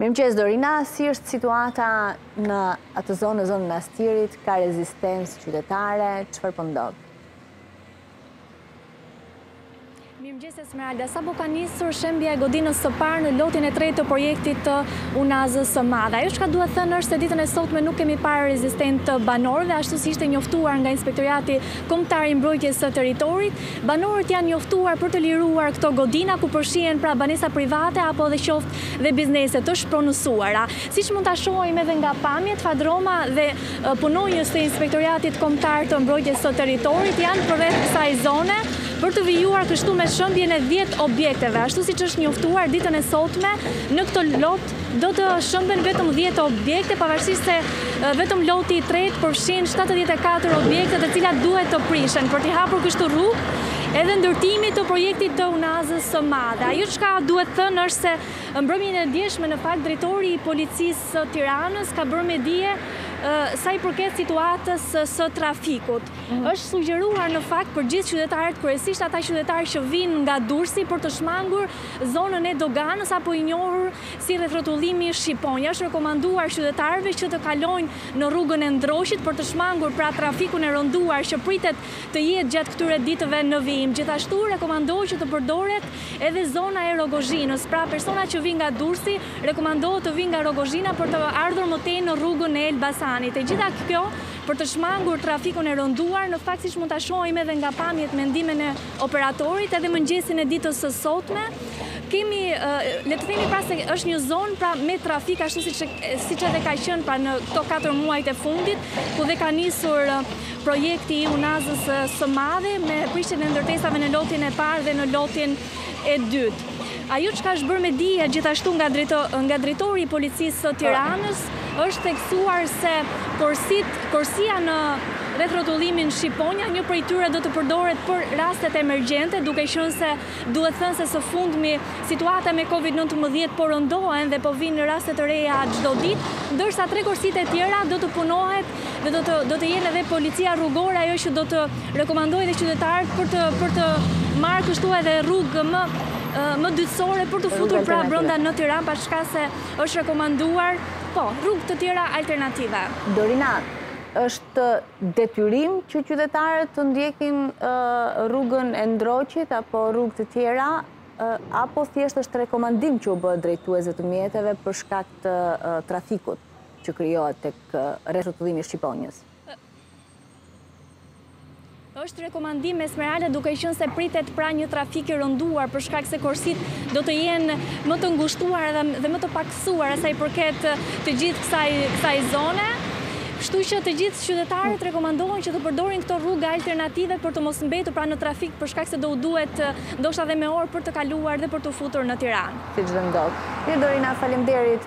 Mirëmëngjes Dorina, si është situata në atë zonë në zonën e Astirit, ka rezistencë qytetare, çfarë po ndodh? Mirëmëngjes Esmeralda, sapo ka nisur shembja e godinës së parë në lotin e tretë të projektit të Unazës së Madhe. Ajo çka duhet thënë është se ditën e sotme nuk kemi parë rezistencë të banorëve dhe ashtu si ishte njoftuar nga Inspektoriati Kombëtar i Mbrojtjes së Territorit, Banorët janë njoftuar për të liruar këto godina ku përfshihen pra banesa private apo edhe qoftë dhe biznese të shpronësuara. Siç mund ta shohim edhe nga pamjet, fadroma dhe punonjës të Inspektoriatit Kombëtar të Mbrojtjes së Territorit janë përreth kësaj zone për të vijuar kështu me shëmbjen e dhjetë objekteve, ashtu siç është njoftuar ditën e sotme në këtë lot Do të shëmben vetëm dhjetë objekte, pavarësisht se vetëm loti i tretë përfshin shtatëdhjetë e katër objekte të cilat duhet të prishen për t'i hapur kështu rrugë edhe ndërtimit të projektit të Unazës së Madhe. Ajo çka duhet thënë është se mbrëmjën e djeshme në fakt drejtori i policisë së Tiranës ka bërë me dije sa i përket situatës së trafikut. Mhm. Është sugjeruar në fakt për gjithë qytetarët, kryesisht ata qytetarë që vijnë nga Durrësi për të shmangur zonën e doganës apo i njohur si rrethrrotullimi Shqiponja është rekomanduar qytetarëve që të kalojnë në rrugën e Ndroqit për të shmangur pra trafikun e rënduar që pritet të jetë gjatë këtyre ditëve në vijim. Gjithashtu rekomandohet që të përdoret edhe zona e Rrogozhinës, pra personat që vijnë nga Durrësi rekomandohet të vijnë nga Rrogozhina për të ardhur më tej në rrugën e Elbasanit. E gjitha kjo për të shmangur trafikun e rënduar, në fakt siç mund ta shohim edhe nga pamjet me ndihmën e operatorit edhe mëngjesin e ditës së sotme. Kemi, le të themi pra se është një zonë pra me trafik, ashtu siç edhe ka qenë pra në këto 4 muajt e fundit, ku dhe ka nisur projekti i unazës së madhe me prishjet e ndërtesave në lotin e parë dhe në lotin e dytë. Ajo çka është bërë me dije gjithashtu nga nga drejtori i policisë së Tiranës është theksuar se korsitë, korsia në rrethrrotullimin Shqiponja, një prej tyre do të përdoret për rastet emergjente, duke qenë se duhet thënë se së fundmi situata me COVID-19 po rëndohen dhe po vijnë raste të reja çdo ditë, ndërsa tre korsitë e tjera do të punohet Dhe do të do të jenë edhe policia rrugore ajo që do të rekomandojë dhe qytetarët për të për të marrë kështu edhe rrugë më më dytësore për t'u futur pra brenda në Tiranë paçka se është rekomanduar po rrugë të tjera alternative. Dorina, është detyrim që qytetarët të ndjekin rrugën e Ndroqit apo rrugë të tjera, apo thjesht është rekomandim që u bëhet drejtuesve të mjeteve për shkak të trafikut? që krijohet tek rrethrrotullimi i Shqiponjës. Është rekomandim, Esmeralda, duke qenë se pritet pra një trafik i rënduar për shkak se korsitë do të jenë më të ngushtuara edhe dhe më të pakësuara sa i përket të gjithë kësaj, kësaj zone. Kështu që të gjithë qytetarët rekomandohen që të përdorin këto rrugë alternative për të mos mbetur pra në trafik për shkak se do u duhet ndoshta dhe me orë për të kaluar dhe për t'u futur në Tiranë. Siç dhe ndodh. Mirë Dorina, faleminderit.